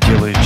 Она